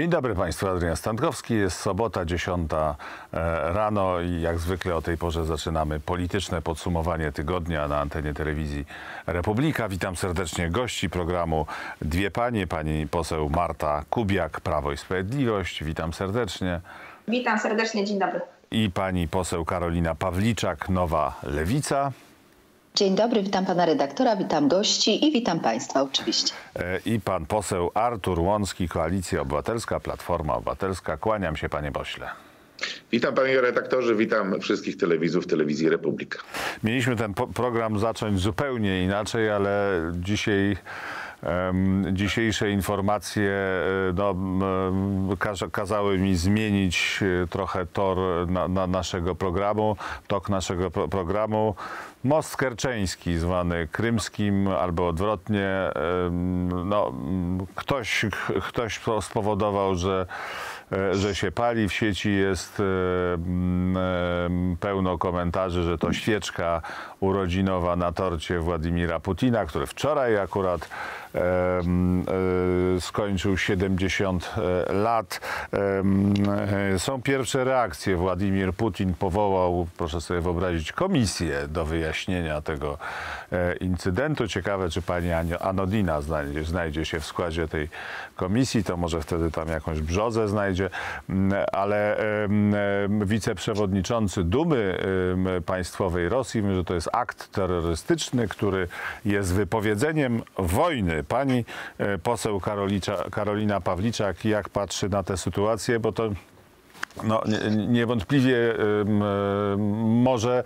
Dzień dobry Państwu, Adrian Stankowski. Jest sobota, 10 e, rano i jak zwykle o tej porze zaczynamy polityczne podsumowanie tygodnia na antenie telewizji Republika. Witam serdecznie gości programu Dwie Panie, pani poseł Marta Kubiak, Prawo i Sprawiedliwość. Witam serdecznie. Witam serdecznie, dzień dobry. I pani poseł Karolina Pawliczak, Nowa Lewica. Dzień dobry, witam pana redaktora, witam gości i witam państwa oczywiście. E, I pan poseł Artur Łącki, Koalicja Obywatelska, Platforma Obywatelska. Kłaniam się panie pośle. Witam panie redaktorze, witam wszystkich telewizów Telewizji Republika. Mieliśmy ten program zacząć zupełnie inaczej, ale dzisiaj Dzisiejsze informacje e, no, kazały mi zmienić e, trochę tor na, na naszego programu, tok naszego pro programu. Most Kerczeński, zwany Krymskim, albo odwrotnie, no, ktoś, ktoś spowodował, że E, że się pali. W sieci jest pełno komentarzy, że to świeczka urodzinowa na torcie Władimira Putina, który wczoraj akurat skończył 70 lat. Są pierwsze reakcje. Władimir Putin powołał, proszę sobie wyobrazić, komisję do wyjaśnienia tego incydentu. Ciekawe, czy pani Anodina znajdzie, się w składzie tej komisji, to może wtedy tam jakąś brzozę znajdzie mm, ale wiceprzewodniczący Dumy Państwowej Rosji mówi, że to jest akt terrorystyczny, który jest wypowiedzeniem wojny. Pani e, poseł Karolina Pawliczak, jak patrzy na tę sytuację, bo to no, niewątpliwie może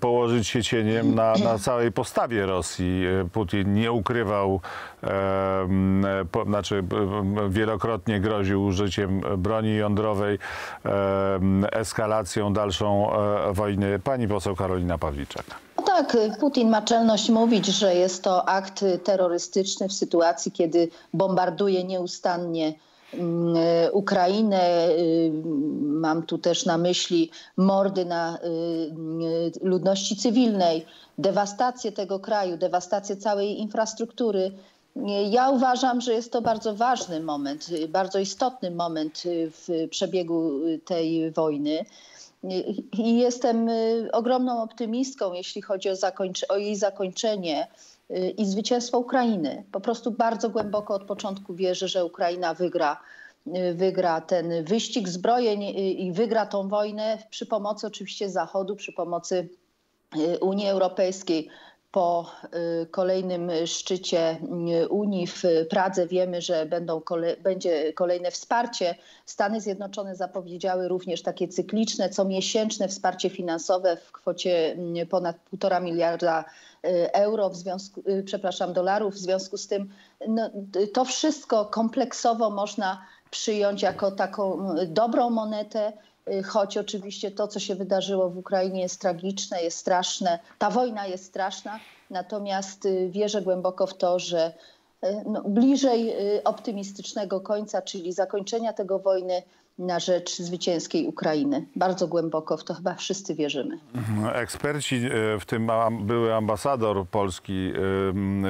położyć się cieniem na, na całej postawie Rosji. Putin nie ukrywał, znaczy wielokrotnie groził użyciem broni jądrowej, eskalacją dalszą e, wojny. Pani poseł Karolina Pawliczak. Tak, Putin ma czelność mówić, że jest to akt terrorystyczny w sytuacji, kiedy bombarduje nieustannie Mm, Ukrainę. Y, mam tu też na myśli mordy na y, y, ludności cywilnej, dewastację tego kraju, dewastację całej infrastruktury. Ja uważam, że jest to bardzo ważny moment, bardzo istotny moment w przebiegu tej wojny. I jestem ogromną optymistką, jeśli chodzi o, o jej zakończenie i zwycięstwo Ukrainy. Po prostu bardzo głęboko od początku wierzę, że Ukraina wygra wygra ten wyścig zbrojeń i wygra tą wojnę przy pomocy oczywiście Zachodu, przy pomocy y, Unii Europejskiej. Po y, kolejnym szczycie y, Unii w Pradze wiemy, że będą kole będzie kolejne wsparcie. Stany Zjednoczone zapowiedziały również takie cykliczne, comiesięczne wsparcie finansowe w kwocie ponad 1,5 miliarda euro, w związku, przepraszam, dolarów. W związku z tym no, to wszystko kompleksowo można przyjąć jako taką dobrą monetę, y, choć oczywiście to, co się wydarzyło w Ukrainie jest tragiczne, jest straszne. Ta wojna jest straszna, natomiast y, wierzę głęboko w to, że y, no, bliżej optymistycznego końca, czyli zakończenia tego wojny, na rzecz zwycięskiej Ukrainy. Bardzo głęboko w to chyba wszyscy wierzymy. Eksperci, e, w tym były ambasador Polski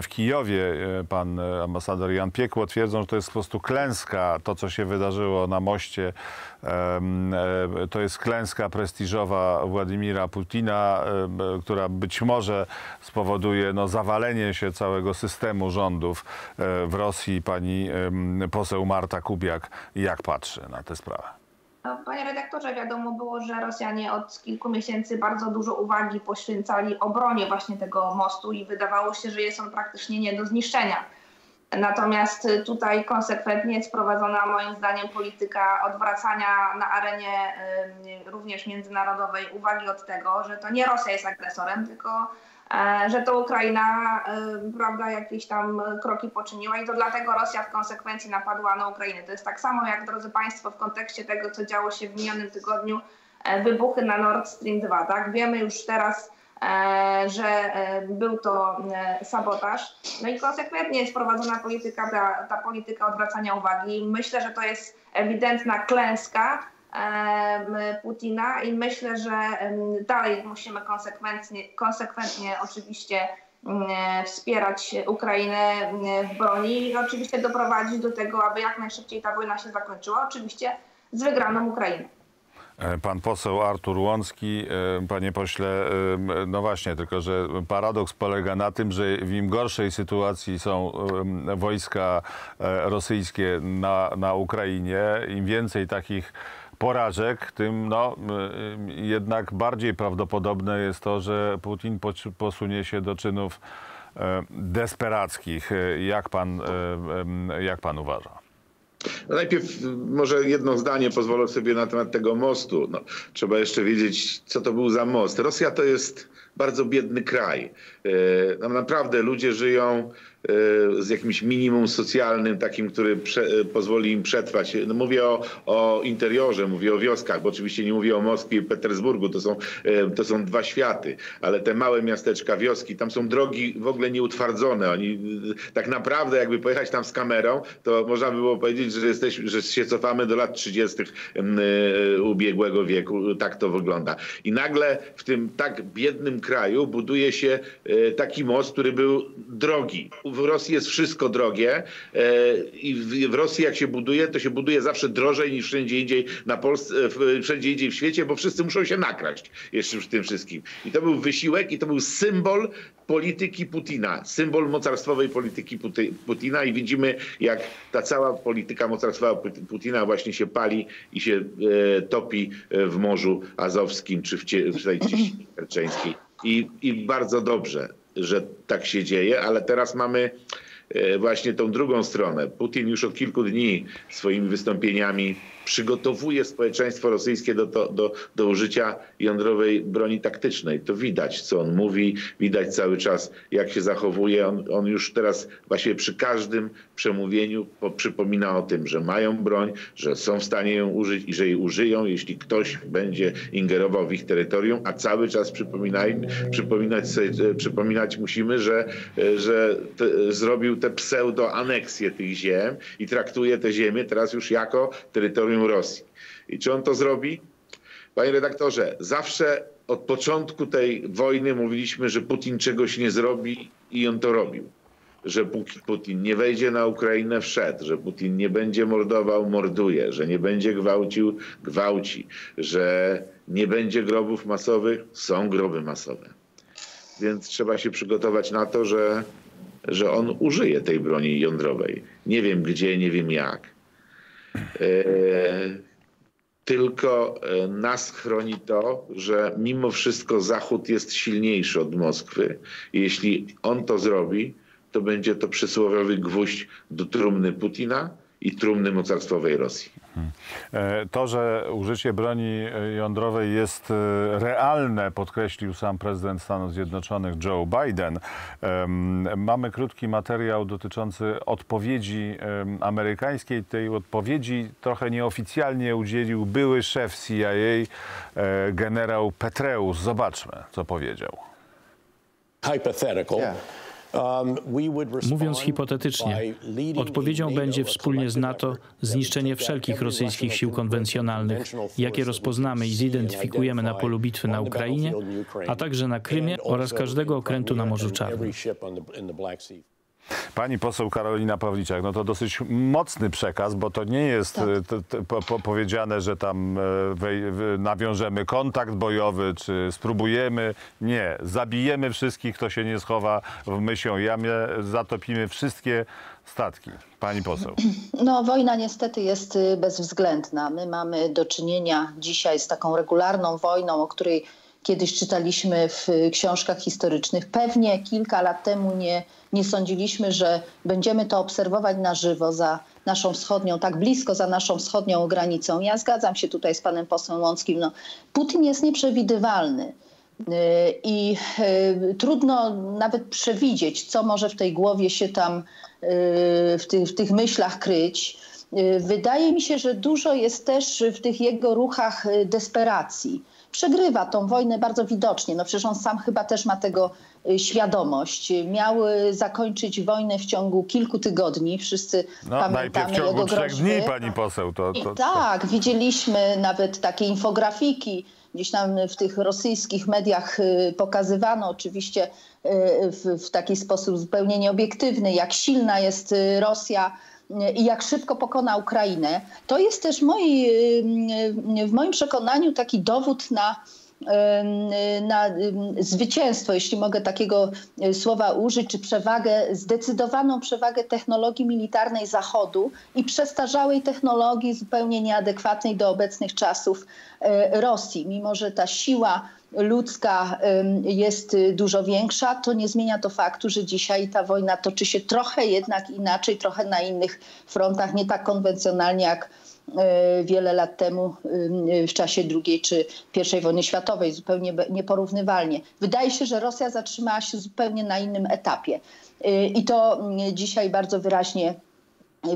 w Kijowie, e, pan ambasador Jan Piekło, twierdzą, że to jest po prostu klęska, to co się wydarzyło na moście. E, to jest klęska prestiżowa Władimira Putina, która być może spowoduje no, zawalenie się całego systemu rządów w Rosji. Pani poseł Marta Kubiak jak patrzy na tę sprawę? No, panie redaktorze, wiadomo było, że Rosjanie od kilku miesięcy bardzo dużo uwagi poświęcali obronie właśnie tego mostu i wydawało się, że jest on praktycznie nie do zniszczenia. Natomiast tutaj konsekwentnie jest prowadzona moim zdaniem polityka odwracania na arenie również międzynarodowej uwagi od tego, że to nie Rosja jest agresorem, tylko że to Ukraina e, prawda, jakieś tam kroki poczyniła i to dlatego Rosja w konsekwencji napadła na Ukrainę. To jest tak samo jak, drodzy Państwo, w kontekście tego, co działo się w minionym tygodniu, e, wybuchy na Nord Stream 2. Tak? Wiemy już teraz, że był to sabotaż. No i konsekwentnie jest prowadzona polityka, ta, ta polityka odwracania uwagi. Myślę, że to jest ewidentna klęska Putina i myślę, że dalej musimy konsekwentnie, konsekwentnie oczywiście wspierać Ukrainę w broni i oczywiście doprowadzić do tego, aby jak najszybciej ta wojna się zakończyła, oczywiście z wygraną Ukrainy. E, Pan poseł Artur Łącki, e, panie pośle, no właśnie, tylko że paradoks polega na tym, że w im gorszej sytuacji są wojska e, rosyjskie na, na Ukrainie, im więcej takich porażek, tym no, jednak bardziej prawdopodobne jest to, że Putin posunie się do czynów e, desperackich. Jak pan, e, jak pan uważa? Najpierw może jedno zdanie pozwolę sobie na temat tego mostu. No, trzeba jeszcze wiedzieć, co to był za most. Rosja to jest bardzo biedny kraj. E, Tam naprawdę ludzie żyją z jakimś minimum socjalnym, takim, który prze, e, pozwoli im przetrwać. No mówię o, o interiorze, mówię o wioskach, bo oczywiście nie mówię o Moskwie i Petersburgu, to są, e, to są dwa światy, ale te małe miasteczka, wioski, tam są drogi w ogóle nieutwardzone. Oni e, tak naprawdę jakby pojechać tam z kamerą, to można by było powiedzieć, że, jesteś, że się cofamy do lat 30. em, e, ubiegłego wieku. Tak to wygląda. I nagle w tym tak biednym kraju buduje się taki most, który był drogi. W Rosji jest wszystko drogie e, i w, Rosji jak się buduje, to się buduje zawsze drożej niż wszędzie indziej na Polsce, w, wszędzie indziej w świecie, bo wszyscy muszą się nakraść jeszcze w tym wszystkim. I to był wysiłek i to był symbol polityki Putina, symbol mocarstwowej polityki Putina i widzimy jak ta cała polityka mocarstwowa Put- Putina właśnie się pali i się e, topi w Morzu Azowskim czy w, w tej cieśninie kerczeńskiej. I, I bardzo dobrze, że tak się dzieje, ale teraz mamy e, właśnie tą drugą stronę. Putin już od kilku dni swoimi wystąpieniami przygotowuje społeczeństwo rosyjskie do, to, do, do użycia jądrowej broni taktycznej. To widać, co on mówi, widać cały czas, jak się zachowuje. On, on już teraz właśnie przy każdym przemówieniu po, przypomina o tym, że mają broń, że są w stanie ją użyć i że jej użyją, jeśli ktoś będzie ingerował w ich terytorium, a cały czas przypominać, sobie, e, przypominać musimy, że, e, że te, zrobił tę pseudoaneksję tych ziem i traktuje te ziemię teraz już jako terytorium Rosji. I czy on to zrobi? Panie redaktorze, zawsze od początku tej wojny mówiliśmy, że Putin czegoś nie zrobi i on to robił. Że Putin nie wejdzie na Ukrainę, wszedł, że Putin nie będzie mordował, morduje, że nie będzie gwałcił, gwałci, że nie będzie grobów masowych, są groby masowe. Więc trzeba się przygotować na to, że, że on użyje tej broni jądrowej. Nie wiem gdzie, nie wiem jak. E, tylko e, nas chroni to, że mimo wszystko Zachód jest silniejszy od Moskwy. Jeśli on to zrobi, to będzie to przysłowiowy gwóźdź do trumny Putina i trumny mocarstwowej Rosji. E, To, że użycie broni jądrowej jest e, realne, podkreślił sam prezydent Stanów Zjednoczonych Joe Biden. Mamy krótki materiał dotyczący odpowiedzi amerykańskiej. Tej odpowiedzi trochę nieoficjalnie udzielił były szef CIA, e, generał Petreus. Zobaczmy, co powiedział. hypothetical. Um, Mówiąc hipotetycznie, odpowiedzią będzie wspólnie z NATO zniszczenie wszelkich rosyjskich sił konwencjonalnych, jakie rozpoznamy i zidentyfikujemy na polu bitwy na Ukrainie, a także na Krymie oraz każdego okrętu na Morzu Czarnym. Pani poseł Karolina Pawliczak, no to dosyć mocny przekaz, bo to nie jest Tak. e, t, t, po, po, powiedziane, że tam e, wej, nawiążemy kontakt bojowy, czy spróbujemy. Nie, zabijemy wszystkich, kto się nie schowa w myślą jamie, zatopimy wszystkie statki. Pani poseł. No, wojna niestety jest y, bezwzględna. My mamy do czynienia dzisiaj z taką regularną wojną, o której kiedyś czytaliśmy w książkach historycznych. Pewnie kilka lat temu nie, nie sądziliśmy, że będziemy to obserwować na żywo za naszą wschodnią, tak blisko za naszą wschodnią granicą. Ja zgadzam się tutaj z panem posłem Łąckim. No, Putin jest nieprzewidywalny. Y, I y, trudno nawet przewidzieć, co może w tej głowie się tam y, w, tych, w tych myślach kryć. Wydaje mi się, że dużo jest też w tych jego ruchach desperacji. Przegrywa tą wojnę bardzo widocznie. No przecież on sam chyba też ma tego y, świadomość. Miał y, zakończyć wojnę w ciągu kilku tygodni. Wszyscy No, najpierw pamiętamy w ciągu jego trzech groźby. dni, pani poseł. To, to, to, tak, widzieliśmy nawet takie infografiki, gdzieś tam w tych rosyjskich mediach pokazywano, oczywiście w, w taki sposób zupełnie nieobiektywny, jak silna jest Rosja i jak szybko pokona Ukrainę, to jest też moi, w moim przekonaniu taki dowód na na zwycięstwo, jeśli mogę takiego e, słowa użyć, czy przewagę, zdecydowaną przewagę technologii militarnej Zachodu i przestarzałej technologii zupełnie nieadekwatnej do obecnych czasów e, Rosji. Mimo, że ta siła ludzka jest dużo większa, to nie zmienia to faktu, że dzisiaj ta wojna toczy się trochę jednak inaczej, trochę na innych frontach, nie tak konwencjonalnie jak E, wiele lat temu w czasie II czy I wojny światowej, zupełnie nieporównywalnie. Wydaje się, że Rosja zatrzymała się zupełnie na innym etapie i to dzisiaj bardzo wyraźnie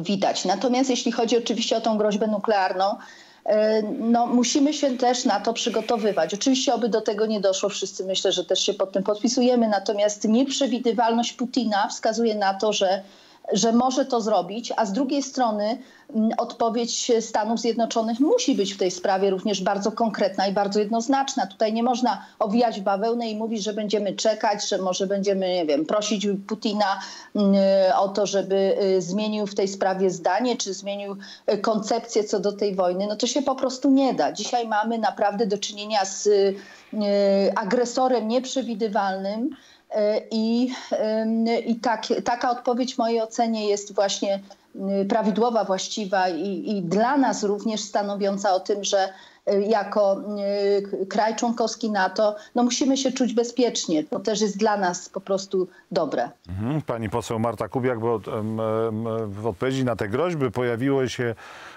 widać. Natomiast jeśli chodzi oczywiście o tą groźbę nuklearną, no, musimy się też na to przygotowywać. Oczywiście, oby do tego nie doszło, wszyscy myślę, że też się pod tym podpisujemy, natomiast nieprzewidywalność Putina wskazuje na to, że że może to zrobić, a z drugiej strony odpowiedź Stanów Zjednoczonych musi być w tej sprawie również bardzo konkretna i bardzo jednoznaczna. Tutaj nie można owijać bawełnę i mówić, że będziemy czekać, że może będziemy, nie wiem, prosić Putina o to, żeby y, zmienił w tej sprawie zdanie, czy zmienił y, koncepcję co do tej wojny. No to się po prostu nie da. Dzisiaj mamy naprawdę do czynienia z y, agresorem nieprzewidywalnym, I, i tak, taka odpowiedź w mojej ocenie jest właśnie prawidłowa, właściwa i, i dla nas również stanowiąca o tym, że jako kraj członkowski NATO, no musimy się czuć bezpiecznie. To też jest dla nas po prostu dobre. Mhm. Pani poseł Marta Kubiak, bo w odpowiedzi na te groźby pojawiły się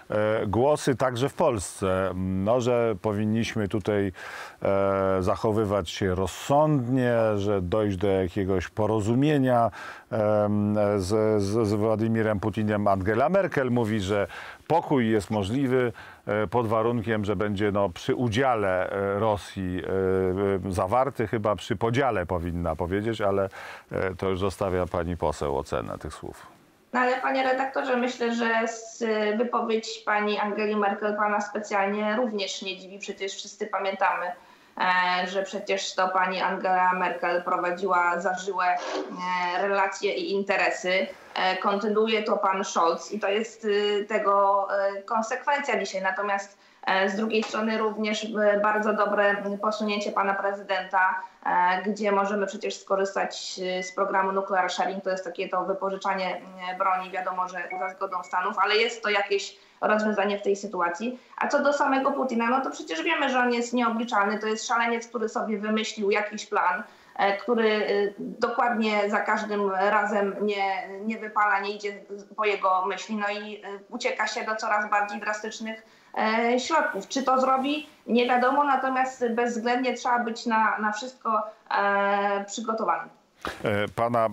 E, głosy także w Polsce, no, że powinniśmy tutaj e, zachowywać się rozsądnie, że dojść do jakiegoś porozumienia z, z, z Władimirem Putinem. Angela Merkel mówi, że pokój jest możliwy pod warunkiem, że będzie no, przy udziale Rosji zawarty, chyba przy podziale powinna powiedzieć, ale to już zostawia pani poseł ocenę tych słów. No ale panie redaktorze, myślę, że wypowiedź pani Angeli Merkel pana specjalnie również nie dziwi. Przecież wszyscy pamiętamy, e, że przecież to pani Angela Merkel prowadziła zażyłe e, relacje i interesy. E, kontynuuje to pan Scholz i to jest tego konsekwencja dzisiaj. Natomiast z drugiej strony również bardzo dobre posunięcie pana prezydenta E, gdzie możemy przecież skorzystać e, z programu Nuclear Sharing. To jest takie to wypożyczanie e, broni, wiadomo, że za zgodą Stanów, ale jest to jakieś rozwiązanie w tej sytuacji. A co do samego Putina, no to przecież wiemy, że on jest nieobliczalny. To jest szaleniec, który sobie wymyślił jakiś plan, który dokładnie za każdym razem nie, nie wypala, nie idzie po jego myśli, no i ucieka się do coraz bardziej drastycznych E, środków. Czy to zrobi? Nie wiadomo, natomiast bezwzględnie trzeba być na, na wszystko e, przygotowanym. E, pana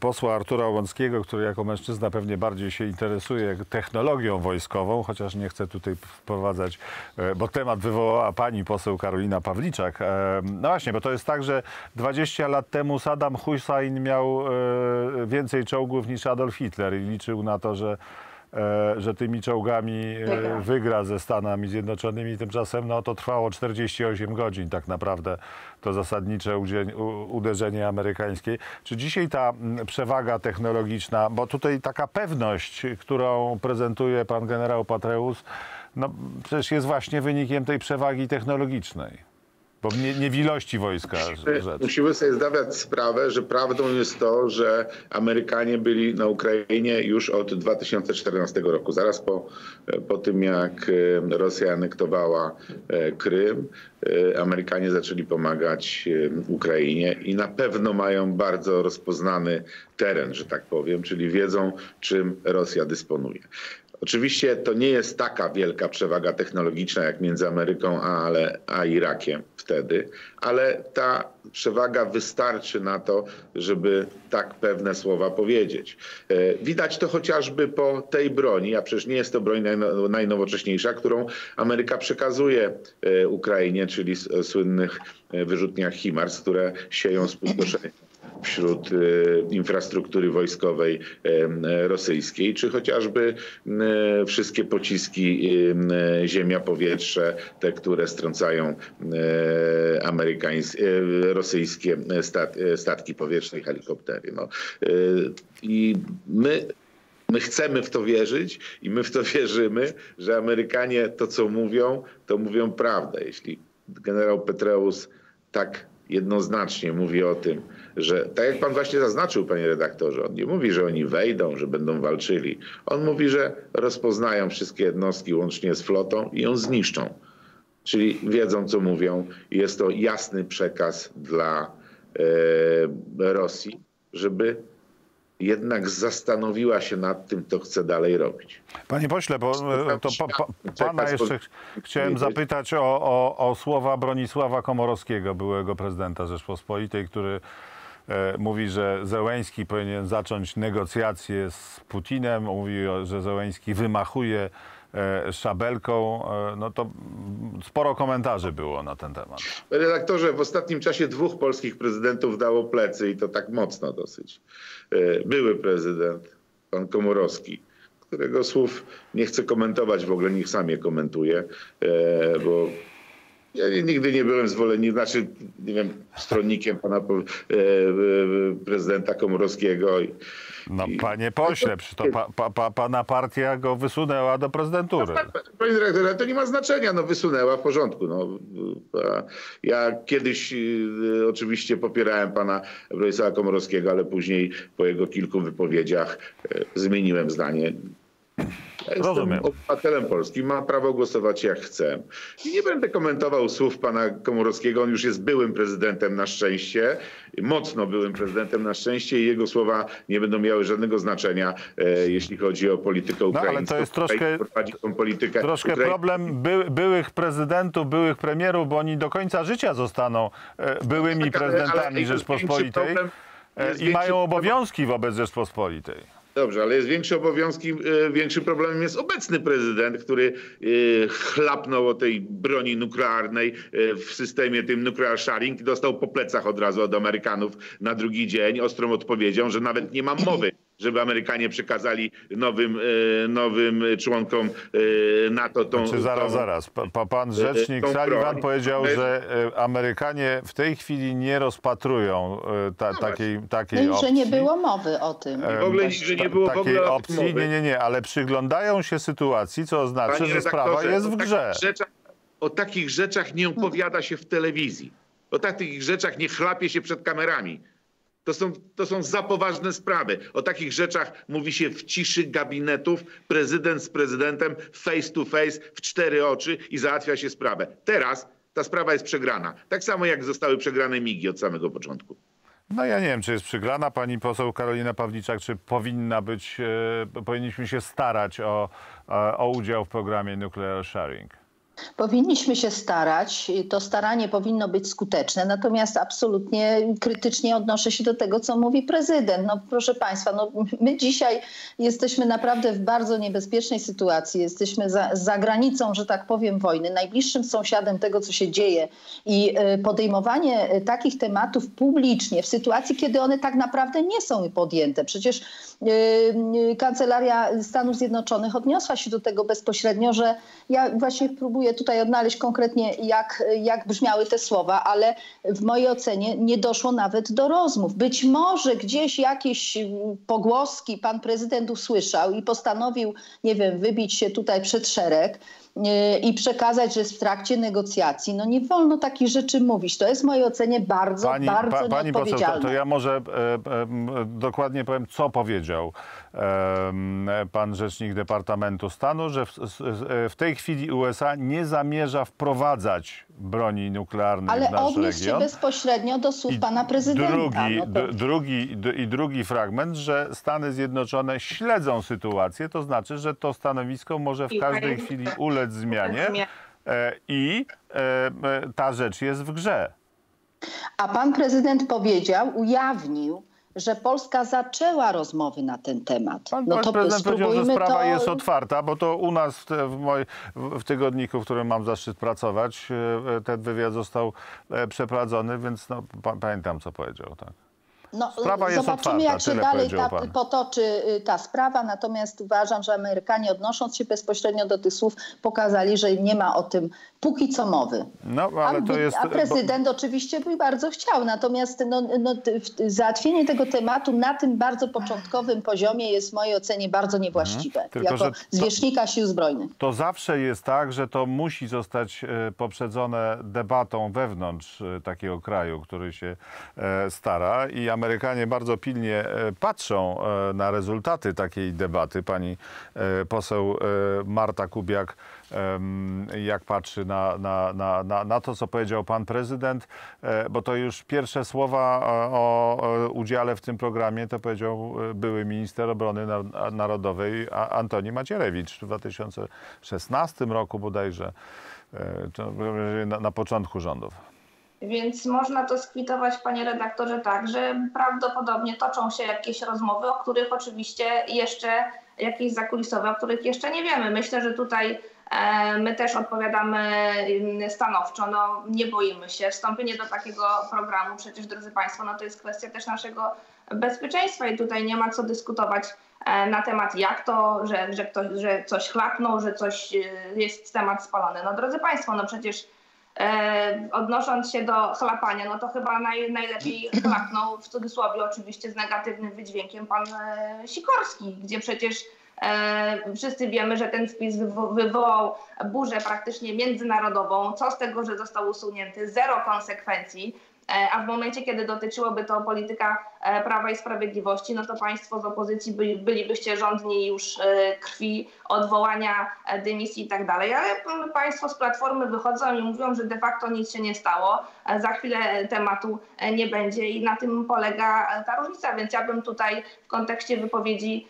posła Artura Łąckiego, który jako mężczyzna pewnie bardziej się interesuje technologią wojskową, chociaż nie chcę tutaj wprowadzać, bo temat wywołała pani poseł Karolina Pawliczak. No właśnie, bo to jest tak, że 20 lat temu Saddam Hussein miał więcej czołgów niż Adolf Hitler i liczył na to, że E, że tymi czołgami e, wygra ze Stanami Zjednoczonymi. Tymczasem no, to trwało 48 godzin tak naprawdę to zasadnicze uderzenie amerykańskie. Czy dzisiaj ta przewaga technologiczna, bo tutaj taka pewność, którą prezentuje pan generał Patreus, no przecież jest właśnie wynikiem tej przewagi technologicznej. Bo nie, nie w ilości wojska rzecz. Musimy sobie zdawać sprawę, że prawdą jest to, że Amerykanie byli na Ukrainie już od 2014 roku. Zaraz po, po tym, jak e, Rosja anektowała e, Krym, e, Amerykanie zaczęli pomagać Ukrainie i na pewno mają bardzo rozpoznany teren, że tak powiem, czyli wiedzą, czym Rosja dysponuje. Oczywiście to nie jest taka wielka przewaga technologiczna jak między Ameryką a, ale, a Irakiem wtedy, ale ta przewaga wystarczy na to, żeby tak pewne słowa powiedzieć. E, widać to chociażby po tej broni, a przecież nie jest to broń najnowocześniejsza, którą Ameryka przekazuje e, Ukrainie, czyli słynnych e, wyrzutniach HIMARS, które sieją spustoszenie wśród infrastruktury wojskowej rosyjskiej, czy chociażby wszystkie pociski ziemia-powietrze, te, które strącają amerykańskie, rosyjskie statki powietrzne i helikoptery. No. I my My chcemy w to wierzyć i my w to wierzymy, że Amerykanie to, co mówią, to mówią prawdę. Jeśli generał Petreus tak jednoznacznie mówi o tym, że tak jak pan właśnie zaznaczył, panie redaktorze, on nie mówi, że oni wejdą, że będą walczyli. On mówi, że rozpoznają wszystkie jednostki łącznie z flotą i ją zniszczą. Czyli wiedzą, co mówią. Jest to jasny przekaz dla e, Rosji, żeby jednak zastanowiła się nad tym, co chce dalej robić. Panie pośle, bo to pa, pa, pana jeszcze chciałem zapytać o, o, o słowa Bronisława Komorowskiego, byłego prezydenta Rzeczpospolitej, który e, mówi, że Zełęński powinien zacząć negocjacje z Putinem. Mówi, że Zełęński wymachuje e, szabelką, e, no to sporo komentarzy było na ten temat. Redaktorze, w ostatnim czasie dwóch polskich prezydentów dało plecy i to tak mocno dosyć. E, były prezydent, pan Komorowski, którego słów nie chcę komentować, w ogóle niech sam je komentuje, e, bo ja nigdy nie byłem zwolennikiem, znaczy, nie wiem, stronnikiem pana e, prezydenta Komorowskiego. No panie pośle, to pa, pa, pana partia go wysunęła do prezydentury. Panie dyrektorze, to nie ma znaczenia, no wysunęła w porządku. No. Ja kiedyś y, oczywiście popierałem pana Bronisława Komorowskiego, ale później po jego kilku wypowiedziach y, zmieniłem zdanie. Ja jestem Rozumiem. obywatelem polskim, mam prawo głosować jak chcę. I nie będę komentował słów pana Komorowskiego. On już jest byłym prezydentem na szczęście, mocno byłym prezydentem na szczęście i jego słowa nie będą miały żadnego znaczenia, e, jeśli chodzi o politykę ukraińską. No ale to jest troszkę, politykę troszkę problem by, byłych prezydentów, byłych premierów, bo oni do końca życia zostaną e, byłymi prezydentami ale Rzeczpospolitej e, i mają obowiązki wobec Rzeczpospolitej. Dobrze, ale jest większy obowiązki, e, większym problemem jest obecny prezydent, który e, chlapnął o tej broni nuklearnej e, w systemie tym nuclear sharing i dostał po plecach od razu od Amerykanów na drugi dzień. Ostrą odpowiedzią, że nawet nie ma mowy żeby Amerykanie przekazali nowym, e, nowym członkom e, NATO tą... Znaczy, zaraz, tą, zaraz. Pa, pan rzecznik Sullivan powiedział, że e, Amerykanie w tej chwili nie rozpatrują ta, no takiej, takiej no opcji. że nie było mowy o tym. W ogóle, że nie było takiej w ogóle opcji. Mowy. Nie, nie, nie, ale przyglądają się sytuacji, co oznacza, Panie że sprawa jest w grze. Rzeczach, o takich rzeczach nie opowiada się w telewizji. O takich rzeczach nie chlapie się przed kamerami. To są, to są za poważne sprawy. O takich rzeczach mówi się w ciszy gabinetów, prezydent z prezydentem, face to face, w cztery oczy i załatwia się sprawę. Teraz ta sprawa jest przegrana. Tak samo jak zostały przegrane migi od samego początku. No ja nie wiem, czy jest przegrana pani poseł Karolina Pawliczak, czy powinna być, e, powinniśmy się starać o, o udział w programie Nuclear Sharing. Powinniśmy się starać, to staranie powinno być skuteczne, natomiast absolutnie krytycznie odnoszę się do tego, co mówi prezydent. No proszę Państwa, no, my dzisiaj jesteśmy naprawdę w bardzo niebezpiecznej sytuacji. Jesteśmy za, za granicą, że tak powiem, wojny, najbliższym sąsiadem tego, co się dzieje i e, podejmowanie e, takich tematów publicznie w sytuacji, kiedy one tak naprawdę nie są podjęte. Przecież yy, Kancelaria Stanów Zjednoczonych odniosła się do tego bezpośrednio, że ja właśnie próbuję tutaj odnaleźć konkretnie, jak, jak brzmiały te słowa, ale w mojej ocenie nie doszło nawet do rozmów. Być może gdzieś jakieś pogłoski pan prezydent usłyszał i postanowił, nie wiem, wybić się tutaj przed szereg y, i przekazać, że jest w trakcie negocjacji. No nie wolno takich rzeczy mówić. To jest w mojej ocenie bardzo, pani, bardzo pa, pani. Poseł, to, to ja może e, e, dokładnie powiem, co powiedział pan rzecznik Departamentu Stanu, że w, w, tej chwili USA nie zamierza wprowadzać broni nuklearnej Ale w nasz region. się bezpośrednio do słów I pana prezydenta. Drugi, no to... drugi, I drugi fragment, że Stany Zjednoczone śledzą sytuację, to znaczy, że to stanowisko może w każdej chwili ulec zmianie e, i e, ta rzecz jest w grze. A pan prezydent powiedział, ujawnił, że Polska zaczęła rozmowy na ten temat. Pan no to prezydent powiedział, że sprawa to... jest otwarta, bo to u nas w, moj, w, tygodniku, w którym mam zaszczyt pracować, e, ten wywiad został e, przeprowadzony, więc no, pamiętam, co powiedział. Tak. No, Sprawa jest zobaczymy, otwarta, jak się dalej ta, pan. potoczy y, ta sprawa. Natomiast uważam, że Amerykanie, odnosząc się bezpośrednio do tych słów, pokazali, że nie ma o tym póki co mowy. No, ale a, to jest... a prezydent oczywiście by bardzo chciał. Natomiast no, no, załatwienie tego tematu na tym bardzo początkowym poziomie jest w mojej ocenie bardzo niewłaściwe. Mhm. Tylko, jako zwierzchnika sił zbrojnych. To zawsze jest tak, że to musi zostać e, poprzedzone debatą wewnątrz takiego kraju, który się e, stara i Amerykanie bardzo pilnie e, patrzą e, na rezultaty takiej debaty. Pani e, poseł Marta Kubiak jak patrzy na, na, na, na, na to, co powiedział pan prezydent, bo to już pierwsze słowa o, udziale w tym programie to powiedział były minister obrony na- narodowej Antoni Macierewicz w 2016 roku bodajże, na początku rządów. Więc można to skwitować, panie redaktorze, tak, że prawdopodobnie toczą się jakieś rozmowy, o których oczywiście jeszcze, jakieś zakulisowe, o których jeszcze nie wiemy. Myślę, że tutaj e, my też odpowiadamy mm, stanowczo, no nie boimy się. Wstąpienie do takiego programu, przecież drodzy państwo, no to jest kwestia też naszego bezpieczeństwa i tutaj nie ma co dyskutować e, na temat jak to, że, że, ktoś, że coś chlapnął, że coś e, jest temat spalony. No drodzy państwo, no przecież E, odnosząc się do chlapania, no to chyba naj, najlepiej chlapnął, w cudzysłowie oczywiście z negatywnym wydźwiękiem, pan e, Sikorski, gdzie przecież e, wszyscy wiemy, że ten wpis wywo- wywołał burzę praktycznie międzynarodową. Co z tego, że został usunięty? Zero konsekwencji. E, A w momencie, kiedy dotyczyłoby to polityka Prawa i Sprawiedliwości, no to państwo z opozycji byli, bylibyście rządni już e, krwi, odwołania, e, dymisji i tak dalej. Ale państwo z Platformy wychodzą i mówią, że de facto nic się nie stało. E, Za chwilę tematu e, nie będzie i na tym polega e, ta różnica. Więc ja bym tutaj w kontekście wypowiedzi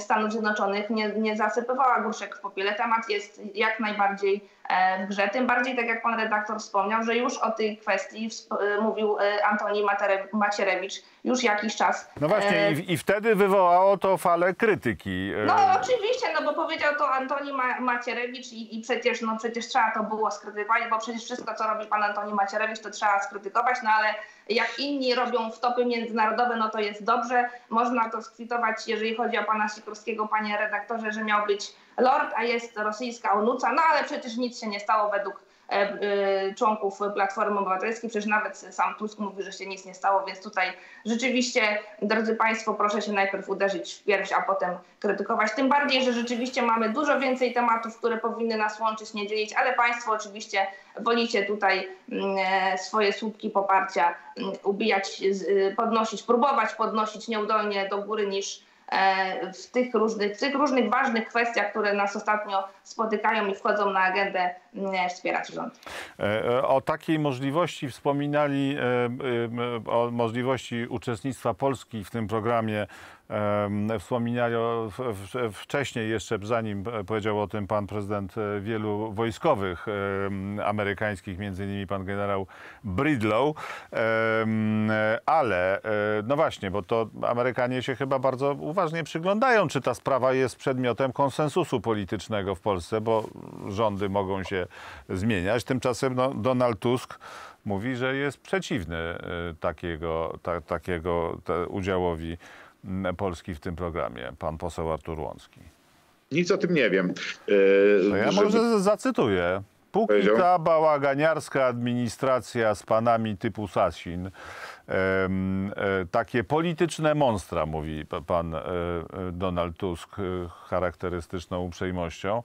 Stanów Zjednoczonych nie, nie zasypywała gruszek w popiele. Temat jest jak najbardziej e, w grze. Tym bardziej, tak jak pan redaktor wspomniał, że już o tej kwestii e, mówił e, Antoni Macierewicz już jakiś czas. No właśnie E, i, i wtedy wywołało to falę krytyki. e, no oczywiście, no bo powiedział to Antoni Ma- Macierewicz i, i przecież, no przecież trzeba to było skrytykować, bo przecież wszystko, co robi pan Antoni Macierewicz, to trzeba skrytykować, no ale jak inni robią wtopy międzynarodowe, no to jest dobrze. Można to skwitować, jeżeli chodzi o pana Sikorskiego, panie redaktorze, że miał być lord, a jest rosyjska onuca, no ale przecież nic się nie stało według członków Platformy Obywatelskiej, przecież nawet sam Tusk mówi, że się nic nie stało, więc tutaj rzeczywiście, drodzy Państwo, proszę się najpierw uderzyć w pierś, a potem krytykować. Tym bardziej, że rzeczywiście mamy dużo więcej tematów, które powinny nas łączyć, nie dzielić, ale Państwo oczywiście wolicie tutaj mm, e, swoje słupki poparcia mm, ubijać, y, podnosić, próbować podnosić nieudolnie do góry niż e, w tych różnych, w tych różnych ważnych kwestiach, które nas ostatnio spotykają i wchodzą na agendę, wspierać rząd. E, e, O takiej możliwości wspominali, e, o możliwości uczestnictwa Polski w tym programie. Wspominali wcześniej, jeszcze zanim powiedział o tym pan prezydent, wielu wojskowych amerykańskich, między innymi pan generał Bridlow. Ale, no właśnie, bo to Amerykanie się chyba bardzo uważnie przyglądają, czy ta sprawa jest przedmiotem konsensusu politycznego w Polsce, bo rządy mogą się zmieniać. Tymczasem no, Donald Tusk mówi, że jest przeciwny e, takiego, ta, takiego te, udziałowi Polski w tym programie. Pan poseł Artur Łącki. Nic o tym nie wiem. E, No ja żeby- może zacytuję. Póki ta bałaganiarska administracja z panami typu Sasin, e, takie polityczne monstra, mówi pa- pan Donald Tusk charakterystyczną uprzejmością,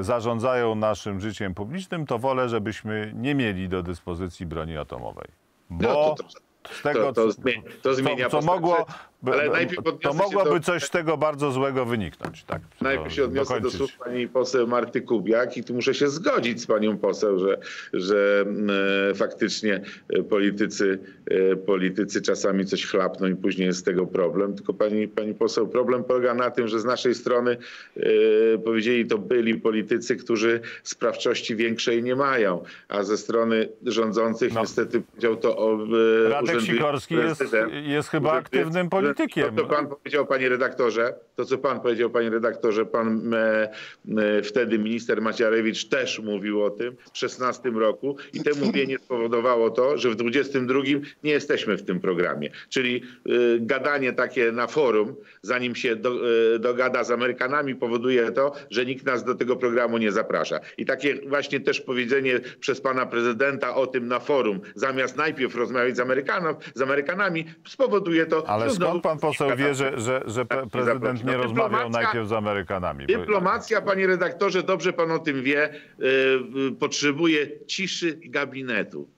zarządzają naszym życiem publicznym, to wolę, żebyśmy nie mieli do dyspozycji broni atomowej. Bo No to, to, z tego, to, to, zmienia, to zmienia co, co mogło. Ale najpierw to mogłoby do- coś z tego bardzo złego wyniknąć. Tak, Najpierw się odniosę do słów pani poseł Marty Kubiak i tu muszę się zgodzić z panią poseł, że, że e, faktycznie e, politycy, e, politycy czasami coś chlapną i później jest z tego problem. Tylko pani, pani poseł, problem polega na tym, że z naszej strony e, powiedzieli to byli politycy, którzy sprawczości większej nie mają, a ze strony rządzących No. niestety powiedział to o e, Sikorski jest, jest chyba aktywnym politykiem. To, co pan powiedział, panie redaktorze, to co pan powiedział, panie redaktorze, pan e, e, wtedy minister Macierewicz też mówił o tym w 16 roku i te mówienie spowodowało to, że w 22 nie jesteśmy w tym programie. Czyli e, gadanie takie na forum, zanim się do, e, dogada z Amerykanami, powoduje to, że nikt nas do tego programu nie zaprasza. I takie właśnie też powiedzenie przez pana prezydenta o tym na forum, zamiast najpierw rozmawiać z, Amerykanów, z Amerykanami, spowoduje to... Ale skąd pan poseł wie, że, że, że prezydent nie no, rozmawiał najpierw z Amerykanami? Dyplomacja, panie redaktorze, dobrze pan o tym wie, yy, potrzebuje ciszy gabinetu.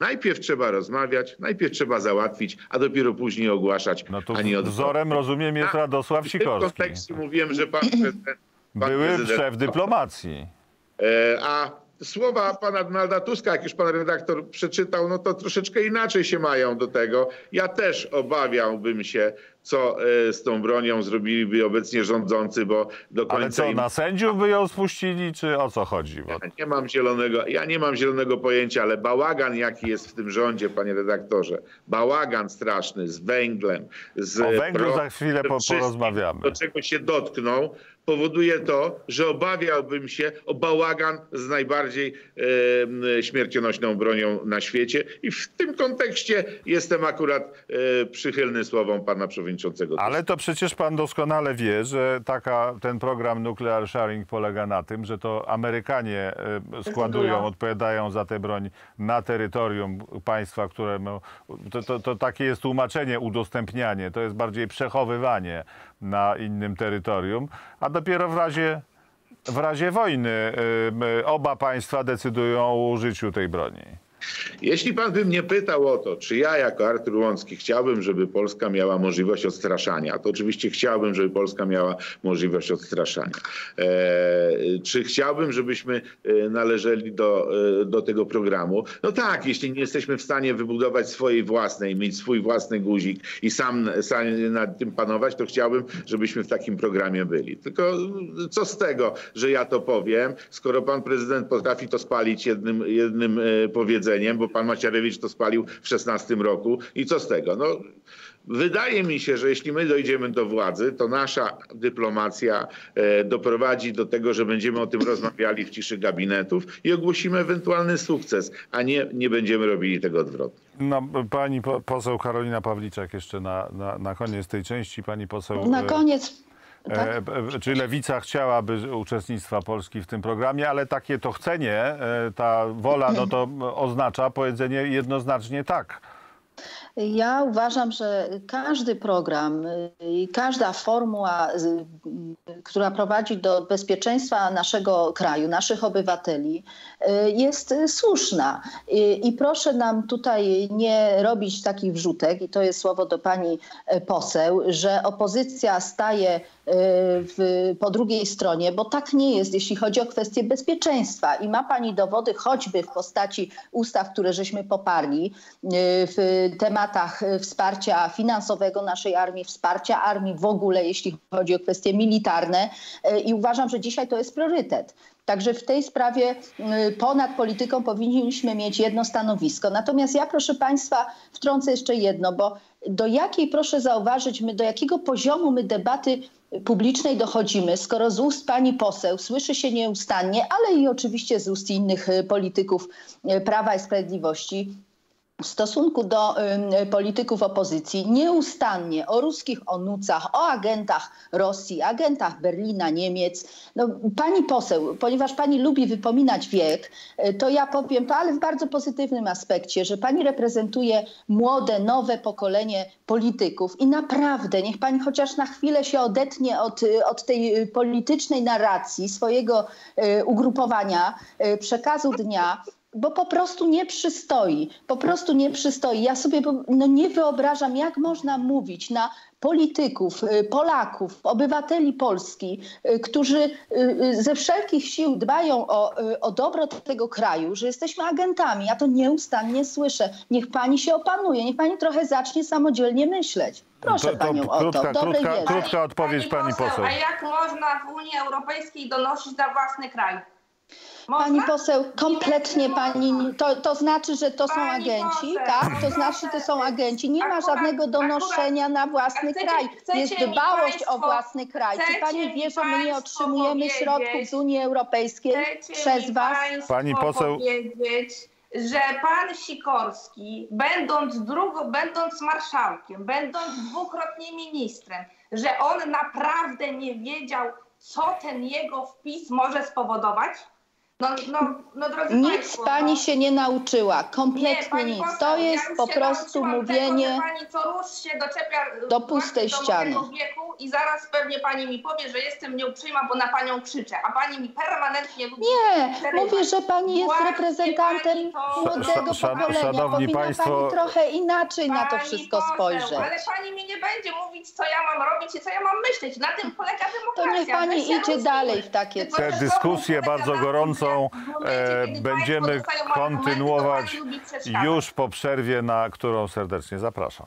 Najpierw trzeba rozmawiać, najpierw trzeba załatwić, a dopiero później ogłaszać. No to wzorem, rozumiem, jest Radosław Sikorski. W tym kontekście mówiłem, że pan prezydent... Pan Były prezydent, szef dyplomacji. E, a słowa pana Donalda Tuska, jak już pan redaktor przeczytał, no to troszeczkę inaczej się mają do tego. Ja też obawiałbym się, co e, z tą bronią zrobiliby obecnie rządzący, bo do końca... Ale co, im... na sędziów by ją spuścili, czy o co chodzi? Bo... Ja nie mam zielonego, ja nie mam zielonego pojęcia, ale bałagan jaki jest w tym rządzie, panie redaktorze, bałagan straszny z węglem, z... O węglu pro... za chwilę po, porozmawiamy. Do czego się dotkną, powoduje to, że obawiałbym się o bałagan z najbardziej e, śmiercionośną bronią na świecie. I w tym kontekście jestem akurat e, przychylny słowom pana przewodniczącego. Ale to przecież pan doskonale wie, że taka, ten program Nuclear Sharing polega na tym, że to Amerykanie e, składują, odpowiadają za tę broń na terytorium państwa, które... To, to, to takie jest tłumaczenie, udostępnianie, to jest bardziej przechowywanie na innym terytorium, a dopiero w razie, w razie wojny y, oba państwa decydują o użyciu tej broni. Jeśli pan by mnie pytał o to, czy ja jako Artur Łącki chciałbym, żeby Polska miała możliwość odstraszania, to oczywiście chciałbym, żeby Polska miała możliwość odstraszania. E, czy chciałbym, żebyśmy e, należeli do, e, do tego programu? No tak, jeśli nie jesteśmy w stanie wybudować swojej własnej, mieć swój własny guzik i sam, sam nad tym panować, to chciałbym, żebyśmy w takim programie byli. Tylko co z tego, że ja to powiem, skoro pan prezydent potrafi to spalić jednym, jednym powiedzeniem, bo pan Macierewicz to spalił w 16 roku. I co z tego? No, Wydaje mi się, że jeśli my dojdziemy do władzy, to nasza dyplomacja e, doprowadzi do tego, że będziemy o tym rozmawiali w ciszy gabinetów i ogłosimy ewentualny sukces, a nie, nie będziemy robili tego odwrotnie. No, pani poseł Karolina Pawliczak jeszcze na, na, na koniec tej części. Pani poseł... Na koniec tak? E, czy Lewica chciałaby uczestnictwa Polski w tym programie, ale takie to chcenie, e, ta wola, no to oznacza powiedzenie jednoznacznie tak. Ja uważam, że każdy program i każda formuła, która prowadzi do bezpieczeństwa naszego kraju, naszych obywateli, jest słuszna. I proszę nam tutaj nie robić takich wrzutek, i to jest słowo do pani poseł, że opozycja staje w, po drugiej stronie, bo tak nie jest, jeśli chodzi o kwestie bezpieczeństwa. I ma pani dowody choćby w postaci ustaw, które żeśmy poparli w tematach wsparcia finansowego naszej armii, wsparcia armii w ogóle, jeśli chodzi o kwestie militarne. I uważam, że dzisiaj to jest priorytet. Także w tej sprawie ponad polityką powinniśmy mieć jedno stanowisko. Natomiast ja, proszę Państwa, wtrącę jeszcze jedno, bo do jakiej, proszę zauważyć, my do jakiego poziomu my debaty publicznej dochodzimy, skoro z ust pani poseł słyszy się nieustannie, ale i oczywiście z ust innych polityków Prawa i Sprawiedliwości, w stosunku do y, polityków opozycji nieustannie o ruskich onucach, o agentach Rosji, agentach Berlina, Niemiec. No, pani poseł, ponieważ pani lubi wypominać wiek, y, to ja powiem ale w bardzo pozytywnym aspekcie, że pani reprezentuje młode, nowe pokolenie polityków i naprawdę niech pani chociaż na chwilę się odetnie od, od tej politycznej narracji swojego y, ugrupowania, y, przekazu dnia bo po prostu nie przystoi. Po prostu nie przystoi. Ja sobie no, nie wyobrażam, jak można mówić na polityków, y, Polaków, obywateli Polski, y, którzy y, ze wszelkich sił dbają o, o dobro tego kraju, że jesteśmy agentami. Ja to nieustannie słyszę. Niech pani się opanuje, niech pani trochę zacznie samodzielnie myśleć. Proszę to, to panią krótka, o to. Krótka, krótka odpowiedź pani, pani poseł. A jak można w Unii Europejskiej donosić na własny kraj? Można? Pani poseł, Nie, kompletnie nie pani, to, to znaczy, że to są Pani agenci, poseł, tak? To znaczy, to są agenci. Nie ma żadnego donoszenia na własny chcecie- kraj. chcecie Jest dbałość o państwo- własny kraj. Czy pani wie, że my nie otrzymujemy środków z Unii Europejskiej przez was? Pani poseł- powiedzieć, że pan Sikorski, będąc, drugo, będąc marszałkiem, będąc dwukrotnie ministrem, że on naprawdę nie wiedział, co ten jego wpis może spowodować? No, no, no drodzy Nic państwo, pani no. się nie nauczyła, kompletnie pani nic. poseł, To ja jest już po prostu mówienie. Tego, pani co rusz się doczepia y, do pustej ściany. Do mojego wieku I zaraz pewnie pani mi powie, że jestem nieuprzejma, bo na panią krzyczę, a pani mi permanentnie Nie, przerywać. mówię, że pani jest Właśnie reprezentantem pani to młodego pokolenia. szanowni Powinna państwo- pani trochę inaczej na to Pani wszystko poseł, spojrzeć. Ale pani mi nie będzie mówić, co ja mam robić i co ja mam myśleć. Na tym polega To demokracja. niech pani idzie dalej w takie dyskusję znowu bardzo polega momencie, e, kiedy będziemy kontynuować już po przerwie, na którą serdecznie zapraszam.